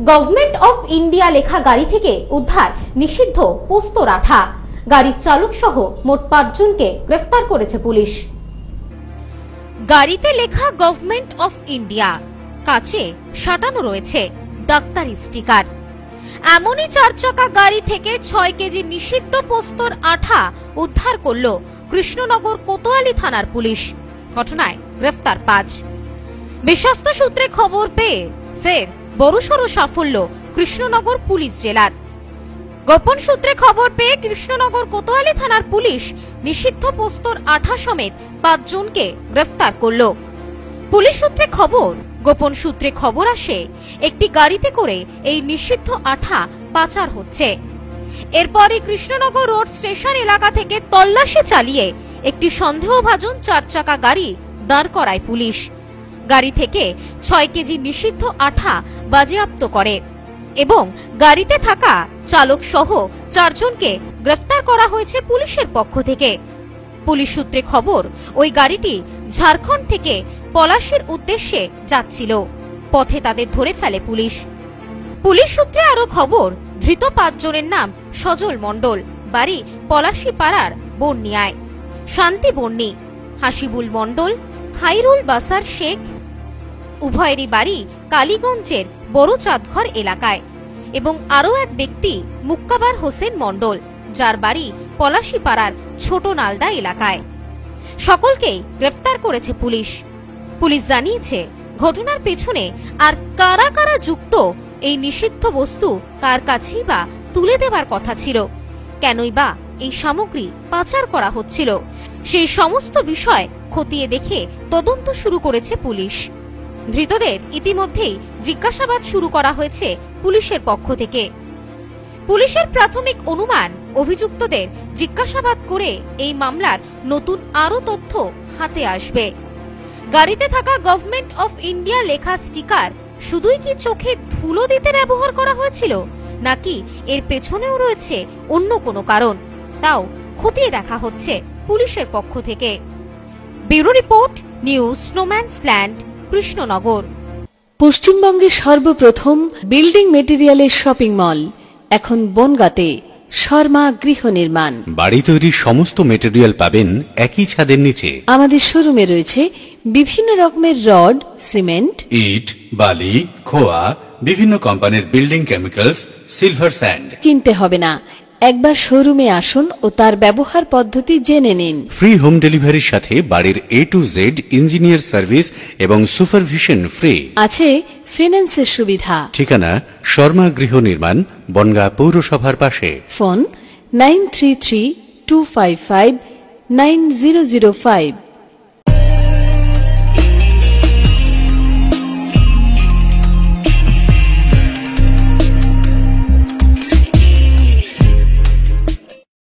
Government of India লেখা গাড়ি থেকে উদ্ধার নিষিদ্ধ পোস্তর আঠা গাড়ির চালক সহ মোট পাঁচজনকে গ্রেফতার করেছে পুলিশ। গাড়িতে লেখা গভর্নমেন্ট অফ ইন্ডিয়া, কাছে সাটানো রয়েছে ডাক্তারি স্টিকার। এমনই চার চাকা গাড়ি থেকে ছয় কেজি নিষিদ্ধ পোস্তর আঠা উদ্ধার করল কৃষ্ণনগর কোতোয়ালি থানার পুলিশ। ঘটনায় গ্রেফতার পাঁচ। বিশ্বস্ত সূত্রে খবর পেয়ে ফের বড়সড় সাফল্য কৃষ্ণনগর পুলিশ জেলার। গোপন সূত্রে খবর পেয়ে কৃষ্ণনগর কোতোয়ালি থানার পুলিশ নিষিদ্ধ পোস্তর আঠা সমেত পাঁচজনকে গ্রেফতার করল। পুলিশ সূত্রে খবর, গোপন সূত্রে খবর আসে, একটি গাড়িতে করে এই নিষিদ্ধ আঠা পাচার হচ্ছে। এরপরই কৃষ্ণনগর রোড স্টেশন এলাকা থেকে তল্লাশি চালিয়ে একটি সন্দেহভাজন চার চাকা গাড়ি দাঁড় করায় পুলিশ। গাড়ি থেকে ছয় কেজি নিষিদ্ধ আঠা বাজেয়াপ্ত করে এবং গাড়িতে থাকা চালক সহ চারজনকে গ্রেফতার করা হয়েছে পুলিশের পক্ষ থেকে। পুলিশ সূত্রে খবর, ওই গাড়িটি ঝাড়খণ্ড থেকে পলাশির উদ্দেশ্যে যাচ্ছিল। পথে তাদের ধরে ফেলে পুলিশ। পুলিশ সূত্রে আরও খবর, ধৃত পাঁচজনের নাম সজল মণ্ডল, বাড়ি পলাশি পাড়ার বন্যায়। শান্তি বন্নি হাসিবুল মণ্ডল, খাইরুল বাসার শেখ উভয়েরই বাড়ি কালীগঞ্জের বড় চাঁদঘর এলাকায় এবং আরও এক ব্যক্তি মুক্কাবার হোসেন মণ্ডল, যার বাড়ি পলাশিপাড়ার ছোট নালদা এলাকায়। সকলকেই গ্রেফতার করেছে পুলিশ। পুলিশ জানিয়েছে, ঘটনার পেছনে আর কারা কারা যুক্ত এই নিষিদ্ধ বস্তু কার কাছেই বা তুলে দেবার কথা ছিল, কেনই বা এই সামগ্রী পাচার করা হচ্ছিল, সেই সমস্ত বিষয় খতিয়ে দেখে তদন্ত শুরু করেছে পুলিশ। ধৃতদের ইতিমধ্যেই জিজ্ঞাসাবাদ শুরু করা হয়েছে পুলিশের পক্ষ থেকে। পুলিশের প্রাথমিক অনুমান অভিযুক্তদের জিজ্ঞাসাবাদ করে এই মামলার নতুন আরও তথ্য হাতে আসবে। গাড়িতে থাকা গভর্নমেন্ট অফ ইন্ডিয়া লেখা স্টিকার শুধুই কি চোখে ধুলো দিতে ব্যবহার করা হয়েছিল, নাকি এর পেছনেও রয়েছে অন্য কোনো কারণ? তাও খতিয়ে দেখা হচ্ছে পুলিশের পক্ষ থেকে। Bureau report, news snowman's land. Krishnanagar. পশ্চিমবঙ্গের সর্বপ্রথম বিল্ডিং মেটেরিয়ালের শপিং মল এখন বনগাঁতে শর্মা গৃহ নির্মাণ। বাড়ি তৈরির সমস্ত মেটেরিয়াল পাবেন একই ছাদের নিচে। আমাদের শোরুমে রয়েছে বিভিন্ন রকমের রড সিমেন্ট। ইট বালি খোয়া বিভিন্ন কোম্পানির বিল্ডিং কেমিক্যালস সিলভার স্যান্ড। কিনতে হবে না একবার শোরুমে আসুন ও তার ব্যবহার পদ্ধতি জেনে নিন। ফ্রি হোম ডেলিভারির সাথে বাড়ির A to Z engineer service এবং সুপারভিশন ফ্রি আছে ফিনান্সের সুবিধা। ঠিকানা শর্মা গৃহ নির্মাণ বনগাঁ পৌরসভার পাশে। Phone nine three three two five five nine zero zero five.